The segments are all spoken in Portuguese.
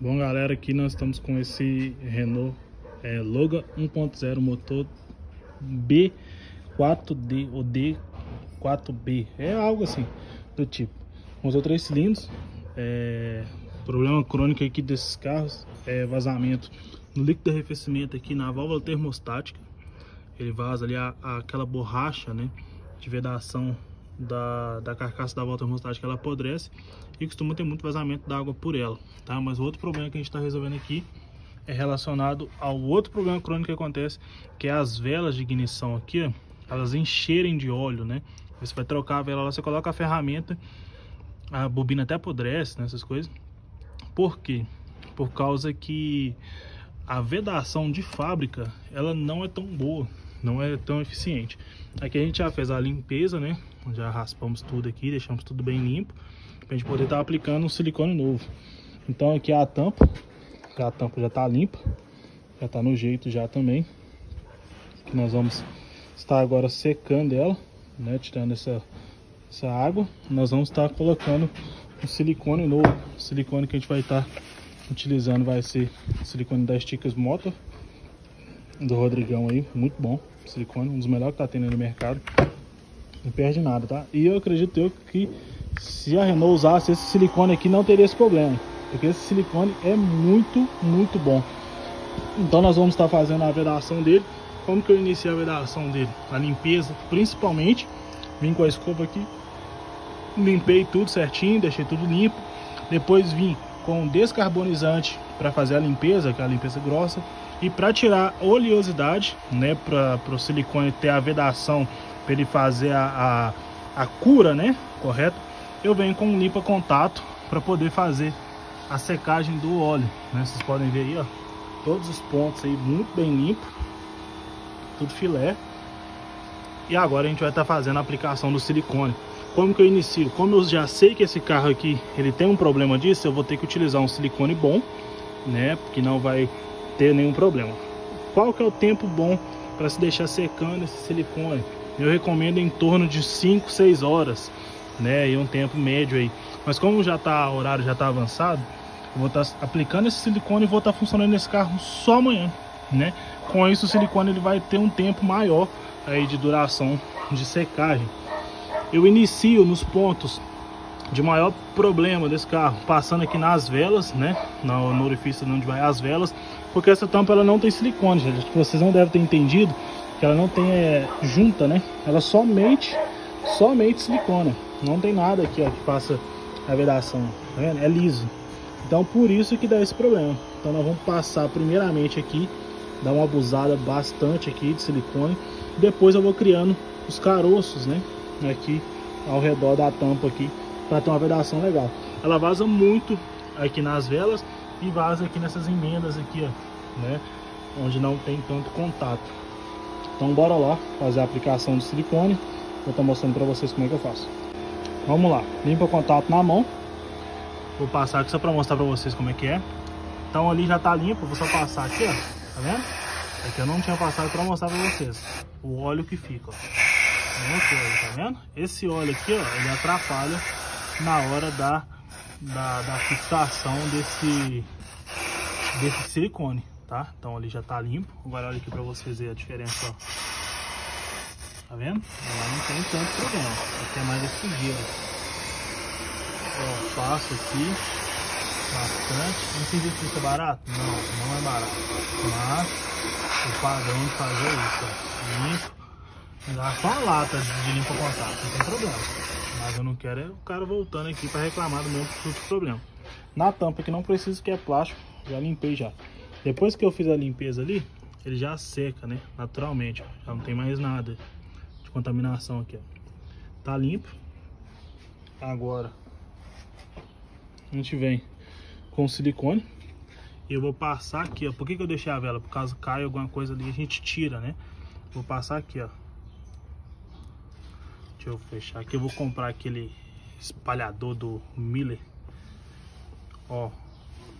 Bom galera, aqui nós estamos com esse Renault é, Logan 1.0 motor B4D ou D4B, é algo assim do tipo. Motor 3 cilindros, é, problema crônico aqui desses carros é vazamento no líquido de arrefecimento aqui na válvula termostática. Ele vaza ali a, a, aquela borracha né, de vedação da, da carcaça da volta termostática ela apodrece e costuma ter muito vazamento d'água por ela, tá? Mas o outro problema que a gente está resolvendo aqui é relacionado ao outro problema crônico que acontece, que é as velas de ignição aqui, ó, elas encherem de óleo, né? Você vai trocar a vela lá, você coloca a ferramenta, a bobina até apodrece, né, essas coisas. Por quê? Por causa que a vedação de fábrica, ela não é tão boa, não é tão eficiente. Aqui a gente já fez a limpeza, né? Já raspamos tudo aqui, deixamos tudo bem limpo. Pra gente poder estar tá aplicando um silicone novo. Então aqui é a tampa. A tampa já tá limpa. Já tá no jeito já também. Que nós vamos estar agora secando ela, né? Tirando essa, essa água. Nós vamos estar colocando um silicone novo. O silicone que a gente vai estar utilizando vai ser silicone da Stickas Motor. Do Rodrigão aí, muito bom. Silicone, um dos melhores que tá tendo no mercado. Não perde nada, tá? E eu acredito eu que se a Renault usasse esse silicone aqui não teria esse problema. Porque esse silicone é muito, muito bom. Então nós vamos estar fazendo a vedação dele. Como que eu iniciei a vedação dele? A limpeza, principalmente. Vim com a escova aqui. Limpei tudo certinho, deixei tudo limpo. Depois vim com descarbonizante para fazer a limpeza, que é a limpeza grossa. E para tirar oleosidade, né, para o silicone ter a vedação para ele fazer a, a, a, cura, né? Correto? Eu venho com um limpa contato para poder fazer a secagem do óleo, né? Vocês podem ver aí, ó, todos os pontos aí muito bem limpo, tudo filé. E agora a gente vai estar tá fazendo a aplicação do silicone. Como que eu inicio? Como eu já sei que esse carro aqui, ele tem um problema disso, eu vou ter que utilizar um silicone bom, né? Porque não vai ter nenhum problema. Qual que é o tempo bom para se deixar secando esse silicone? eu recomendo em torno de 5, 6 horas, né? E um tempo médio aí. Mas como já tá, o horário já tá avançado, eu vou estar tá aplicando esse silicone e vou estar tá funcionando nesse carro só amanhã, né? Com isso o silicone ele vai ter um tempo maior aí de duração de secagem. Eu inicio nos pontos de maior problema desse carro, passando aqui nas velas, né? No, no orifício onde vai as velas, porque essa tampa ela não tem silicone, gente. Vocês não devem ter entendido que ela não tem é, junta, né? Ela somente, somente silicone. Não tem nada aqui, ó, que faça a vedação, tá vendo? É liso. Então por isso que dá esse problema. Então nós vamos passar primeiramente aqui, dar uma abusada bastante aqui de silicone. Depois eu vou criando os caroços, né? Aqui ao redor da tampa aqui, para ter uma vedação legal. Ela vaza muito aqui nas velas e vaza aqui nessas emendas aqui, ó, né? Onde não tem tanto contato. Então bora lá fazer a aplicação de silicone. Vou estar mostrando para vocês como é que eu faço. Vamos lá, limpa o contato na mão. Vou passar aqui só para mostrar para vocês como é que é. Então ali já tá limpo, vou só passar aqui, ó. Tá vendo? É que eu não tinha passado para mostrar para vocês. O óleo que fica, ó. Tá vendo? Esse óleo aqui, ó, ele atrapalha na hora da, da, da fixação desse, desse silicone tá? Então ali já tá limpo. Agora olha aqui pra vocês verem a diferença, ó. Tá vendo? Lá não tem tanto problema. Aqui é mais sujeira. Ó, passo aqui bastante. Não entendi se isso é barato? Não, não é barato. Mas o padrão de fazer isso, ó. Limpo. Dá só uma lata de limpa contato, não tem problema. Mas eu não quero é o cara voltando aqui para reclamar do mesmo problema. Na tampa que não precisa que é plástico, já limpei já. Depois que eu fiz a limpeza ali, ele já seca, né? Naturalmente, ó. já não tem mais nada de contaminação aqui, ó. Tá limpo. Agora, a gente vem com silicone. E eu vou passar aqui, ó. Por que, que eu deixei a vela? Por caso caia alguma coisa ali, a gente tira, né? Vou passar aqui, ó. Deixa eu fechar aqui. Eu vou comprar aquele espalhador do Miller. Ó,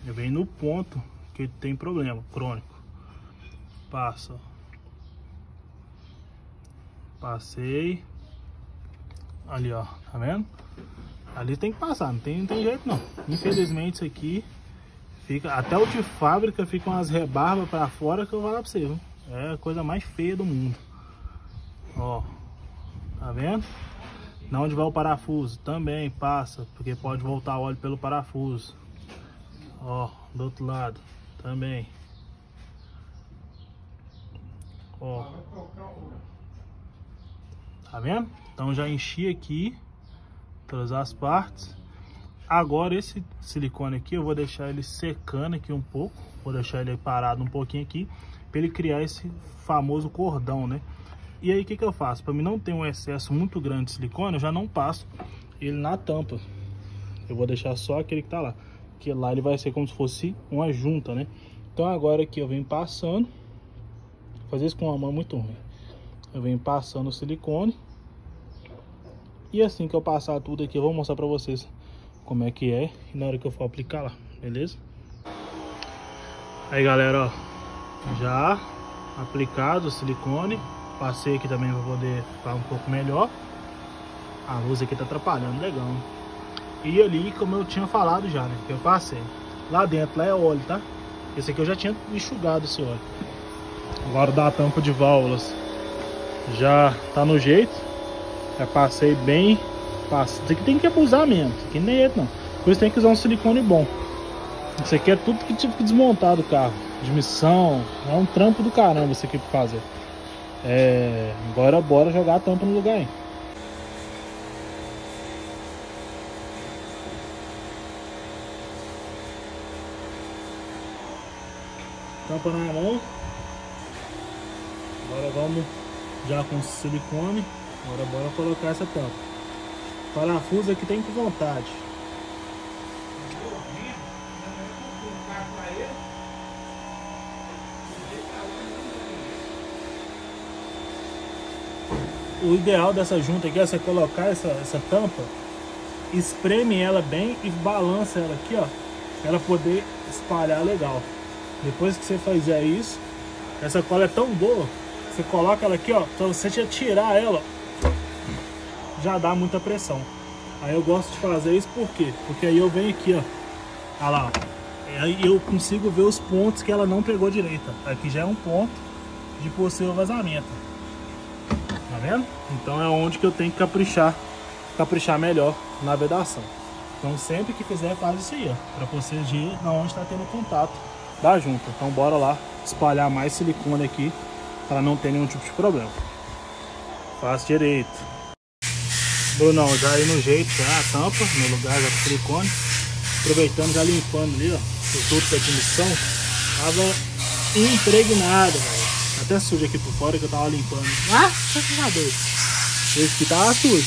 eu venho no ponto que tem problema crônico. Passa. Passei. Ali, ó. Tá vendo? Ali tem que passar, não tem, não tem jeito não. Infelizmente isso aqui Fica, até o de fábrica fica umas rebarbas pra fora que eu vou falar pra você, viu? É a coisa mais feia do mundo. Ó, tá vendo? Na onde vai o parafuso? Também passa, porque pode voltar óleo pelo parafuso. Ó, do outro lado, também. Ó. Tá vendo? Então já enchi aqui todas as partes. Agora esse silicone aqui eu vou deixar ele secando aqui um pouco. Vou deixar ele parado um pouquinho aqui para ele criar esse famoso cordão, né? E aí o que, que eu faço? Para mim não ter um excesso muito grande de silicone, eu já não passo ele na tampa. Eu vou deixar só aquele que tá lá. Que lá ele vai ser como se fosse uma junta, né? Então agora aqui eu venho passando. Fazer isso com a mão muito ruim. Eu venho passando o silicone. E assim que eu passar tudo aqui, eu vou mostrar pra vocês como é que é. E na hora que eu for aplicar lá, beleza? Aí galera, ó. Já aplicado o silicone. Passei aqui também para poder ficar um pouco melhor. A luz aqui tá atrapalhando, legal. E ali, como eu tinha falado já, né? Que eu passei. Lá dentro, lá é óleo, tá? Esse aqui eu já tinha enxugado esse óleo. Agora da tampa de válvulas já tá no jeito. Já passei bem. Passa. Isso aqui tem que abusar mesmo. Isso aqui nem é, não. Por isso tem que usar um silicone bom. Isso aqui é tudo que tive que desmontar do carro. De missão. É um trampo do caramba isso aqui pra fazer. É, agora bora jogar a tampa no lugar aí. Tampa na mão. Agora vamos já com silicone. Agora bora colocar essa tampa. Parafuso aqui tem que vontade. o ideal dessa junta aqui é você colocar essa, essa tampa, espreme ela bem e balança ela aqui, ó, ela poder espalhar legal. Depois que você fizer isso, essa cola é tão boa, você coloca ela aqui, ó, então você já tirar ela, já dá muita pressão. Aí eu gosto de fazer isso por quê? Porque aí eu venho aqui, ó, olha lá, aí eu consigo ver os pontos que ela não pegou direita. Aqui já é um ponto de possível vazamento vendo? Então é onde que eu tenho que caprichar, caprichar melhor na vedação. Então sempre que fizer faz isso aí, ó, para você ver onde está tendo contato da junta. Então bora lá espalhar mais silicone aqui para não ter nenhum tipo de problema. Faz direito. Brunão, já aí no jeito, já a tampa, no lugar já com silicone. Aproveitando, já limpando ali, ó, o duto da admissão. Tava impregnado, velho até sujo aqui por fora que eu tava limpando. Ah, tá doido. Esse aqui tá sujo.